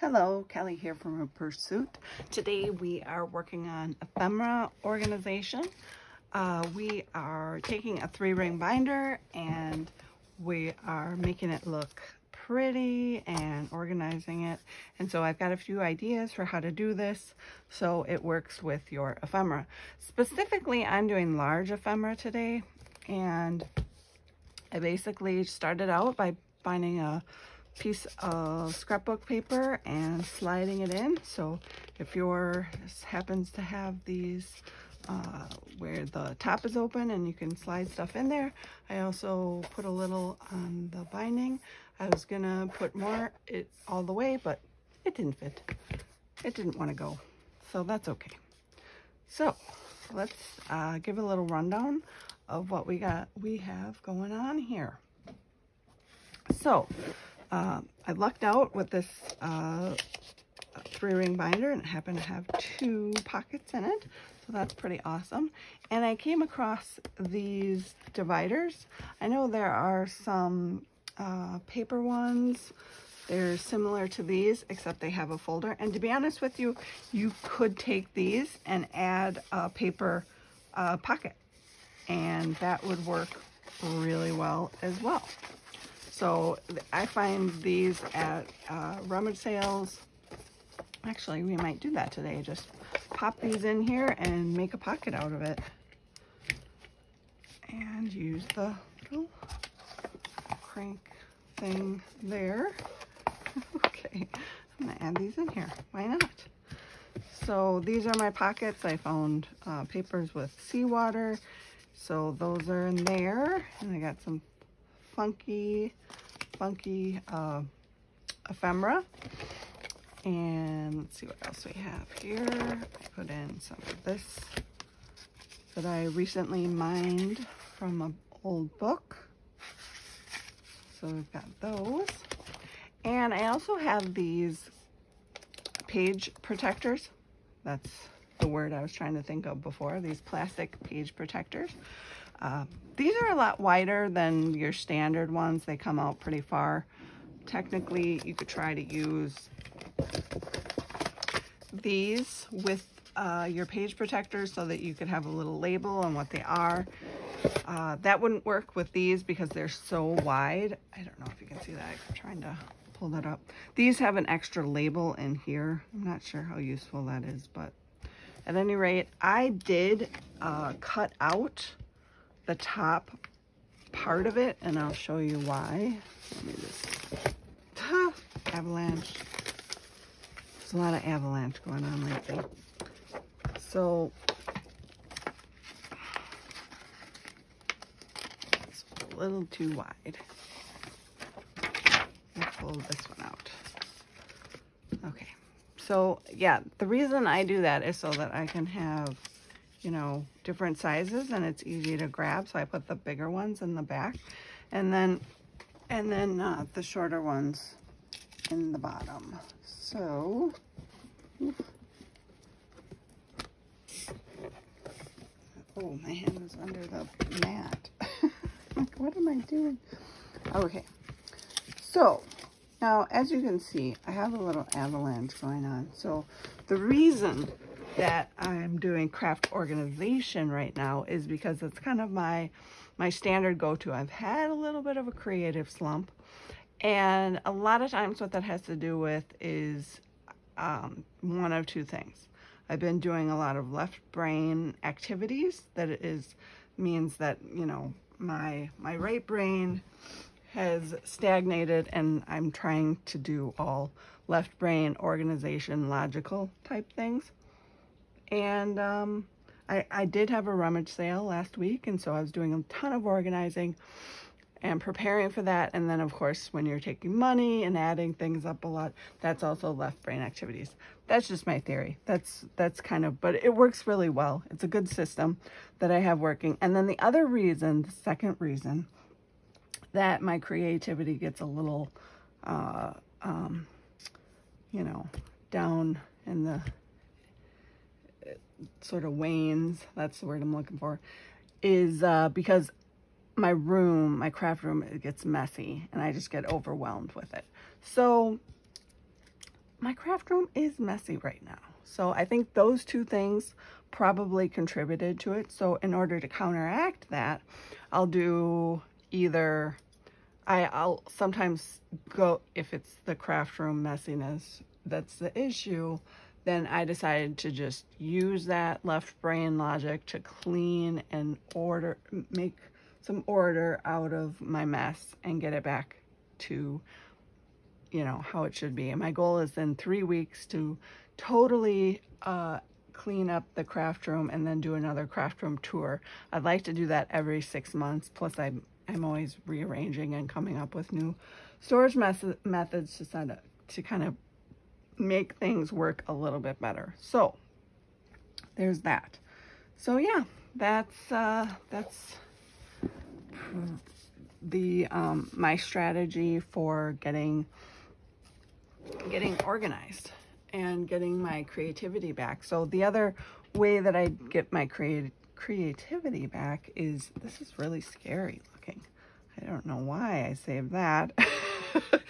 Hello, Kelly here from Root Pursuit. Today we are working on ephemera organization. Uh, we are taking a three ring binder and we are making it look pretty and organizing it. And so I've got a few ideas for how to do this so it works with your ephemera. Specifically, I'm doing large ephemera today and I basically started out by finding a piece of scrapbook paper and sliding it in. So if yours happens to have these uh, where the top is open and you can slide stuff in there. I also put a little on the binding. I was gonna put more it all the way, but it didn't fit. It didn't want to go, so that's okay. So let's uh, give a little rundown of what we got. We have going on here. So uh, I lucked out with this uh, three ring binder and it happened to have two pockets in it. So that's pretty awesome. And I came across these dividers. I know there are some uh, paper ones. They're similar to these, except they have a folder. And to be honest with you, you could take these and add a paper uh, pocket. And that would work really well as well. So I find these at uh, rummage sales. Actually, we might do that today. Just pop these in here and make a pocket out of it. And use the little crank thing there. okay, I'm gonna add these in here. Why not? So these are my pockets. I found uh, papers with seawater. So those are in there. And I got some funky, funky uh, ephemera. And let's see what else we have here. I put in some of this that I recently mined from an old book. So we've got those. And I also have these page protectors. That's the word I was trying to think of before, these plastic page protectors. Uh, these are a lot wider than your standard ones. They come out pretty far. Technically, you could try to use these with uh, your page protectors so that you could have a little label on what they are. Uh, that wouldn't work with these because they're so wide. I don't know if you can see that. I'm trying to pull that up. These have an extra label in here. I'm not sure how useful that is, but at any rate, I did uh, cut out the top part of it, and I'll show you why. Let me just, ah, avalanche. There's a lot of avalanche going on lately. So, it's a little too wide. Let's pull this one out. Okay, so yeah, the reason I do that is so that I can have you know, different sizes and it's easy to grab. So I put the bigger ones in the back and then, and then uh, the shorter ones in the bottom. So, oh, my hand was under the mat. like, what am I doing? Okay, so now as you can see, I have a little avalanche going on. So the reason that I'm doing craft organization right now is because it's kind of my my standard go-to. I've had a little bit of a creative slump and a lot of times what that has to do with is um, one of two things. I've been doing a lot of left brain activities that is means that, you know, my my right brain has stagnated and I'm trying to do all left brain organization logical type things. And um, I, I did have a rummage sale last week, and so I was doing a ton of organizing and preparing for that. And then, of course, when you're taking money and adding things up a lot, that's also left brain activities. That's just my theory. That's that's kind of, but it works really well. It's a good system that I have working. And then the other reason, the second reason, that my creativity gets a little, uh, um, you know, down in the sort of wanes, that's the word I'm looking for, is uh, because my room, my craft room, it gets messy and I just get overwhelmed with it. So my craft room is messy right now. So I think those two things probably contributed to it. So in order to counteract that, I'll do either, I, I'll sometimes go, if it's the craft room messiness that's the issue, then I decided to just use that left brain logic to clean and order, make some order out of my mess and get it back to, you know, how it should be. And my goal is in three weeks to totally uh, clean up the craft room and then do another craft room tour. I'd like to do that every six months. Plus I'm, I'm always rearranging and coming up with new storage methods to, to kind of make things work a little bit better. So there's that. So yeah, that's uh, that's the um, my strategy for getting getting organized and getting my creativity back. So the other way that I get my creative creativity back is this is really scary looking. I don't know why I saved that.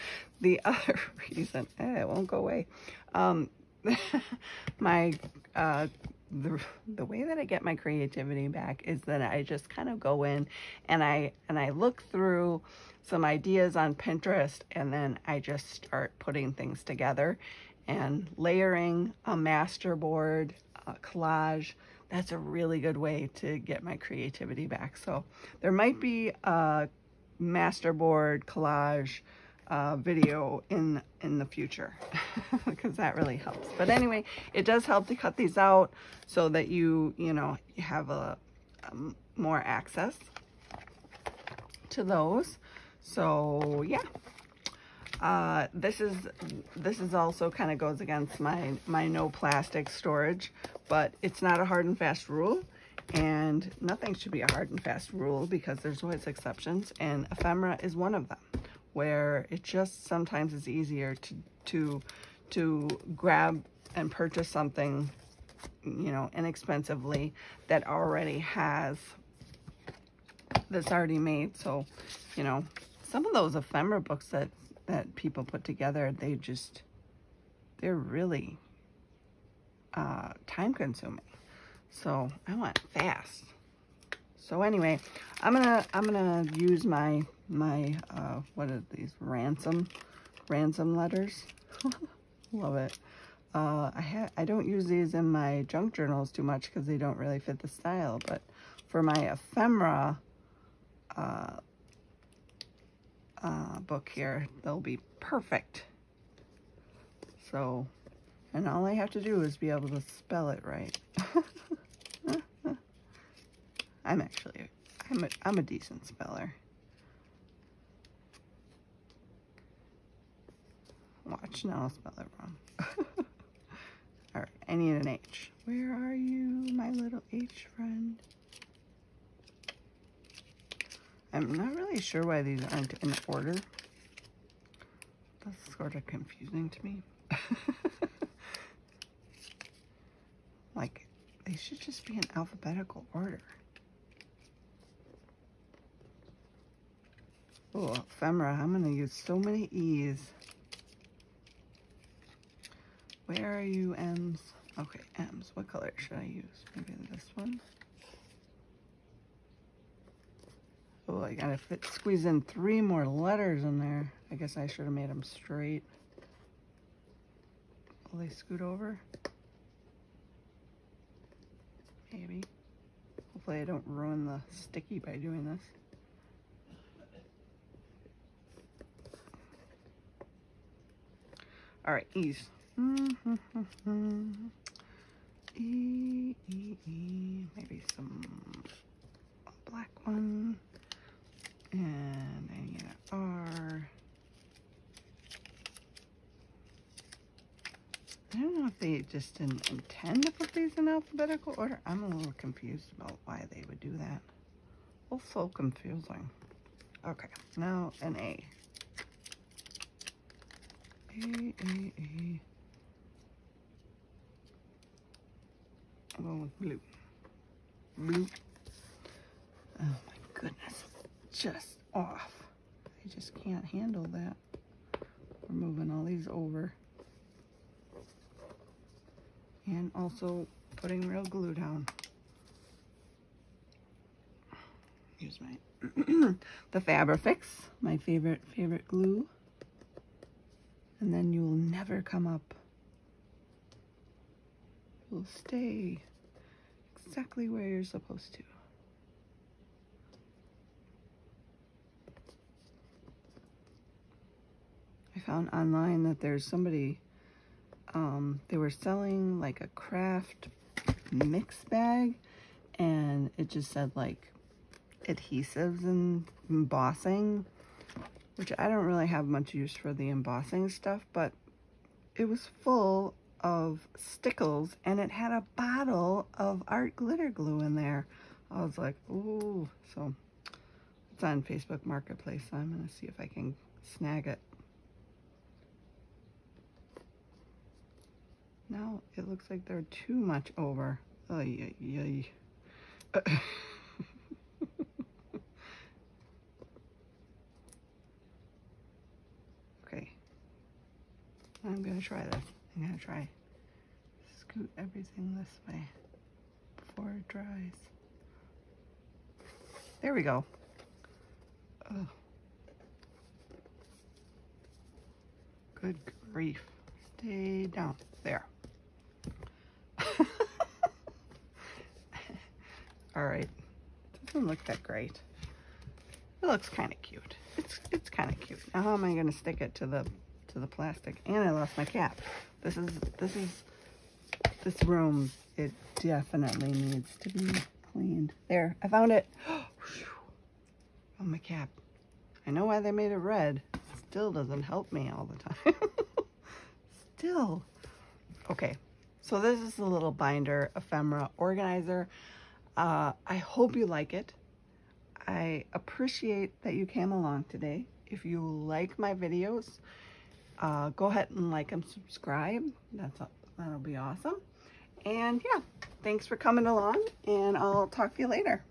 the other reason, eh, it won't go away. Um, my, uh, the, the way that I get my creativity back is that I just kind of go in and I, and I look through some ideas on Pinterest and then I just start putting things together and layering a master board, a collage, that's a really good way to get my creativity back. So there might be a masterboard collage uh, video in in the future because that really helps. But anyway, it does help to cut these out so that you, you know, you have a, a more access to those. So yeah, uh, this is this is also kind of goes against my my no plastic storage, but it's not a hard and fast rule and nothing should be a hard and fast rule because there's always exceptions and ephemera is one of them where it just sometimes is easier to to to grab and purchase something you know inexpensively that already has that's already made so you know some of those ephemera books that that people put together they just they're really uh, time consuming so I want fast. So anyway, I'm gonna I'm gonna use my my uh, what are these ransom ransom letters? Love it. Uh, I ha I don't use these in my junk journals too much because they don't really fit the style. But for my ephemera uh, uh, book here, they'll be perfect. So, and all I have to do is be able to spell it right. I'm actually, I'm a, I'm a decent speller. Watch, now I'll spell it wrong. All right, I need an H. Where are you, my little H friend? I'm not really sure why these aren't in order. That's sort of confusing to me. like, they should just be in alphabetical order. Oh, ephemera. I'm going to use so many E's. Where are you, M's? Okay, M's. What color should I use? Maybe this one? Oh, I gotta fit, squeeze in three more letters in there. I guess I should have made them straight. Will they scoot over? Maybe. Hopefully I don't ruin the sticky by doing this. All right, E's. Mm-hmm. E, E, E, maybe some black one. And I need an R. I don't know if they just didn't intend to put these in alphabetical order. I'm a little confused about why they would do that. Also confusing. Okay, now an A. A, A, A. Going with blue. Blue. Oh my goodness. Just off. I just can't handle that. We're moving all these over. and also putting real glue down. Use my the Fabrifix, my favorite favorite glue. And then you'll never come up. You'll stay exactly where you're supposed to. I found online that there's somebody, um, they were selling like a craft mix bag and it just said like adhesives and embossing, which I don't really have much use for the embossing stuff, but it was full of stickles and it had a bottle of art glitter glue in there. I was like, ooh, so it's on Facebook Marketplace. So I'm to see if I can snag it. Now it looks like they're too much over. Ay, ay, ay. okay. I'm going to try this. I'm to try scoot everything this way before it dries. There we go. Good grief. Stay down. There. All right. Doesn't look that great. It looks kind of cute. It's it's kind of cute. Now how am I going to stick it to the to the plastic? And I lost my cap. This is this is this room. It definitely needs to be cleaned. There, I found it. Oh, my cap. I know why they made it red. Still doesn't help me all the time. Still. Okay, so this is the little binder ephemera organizer. Uh, I hope you like it. I appreciate that you came along today. If you like my videos, uh, go ahead and like and subscribe. That's That'll be awesome. And yeah, thanks for coming along and I'll talk to you later.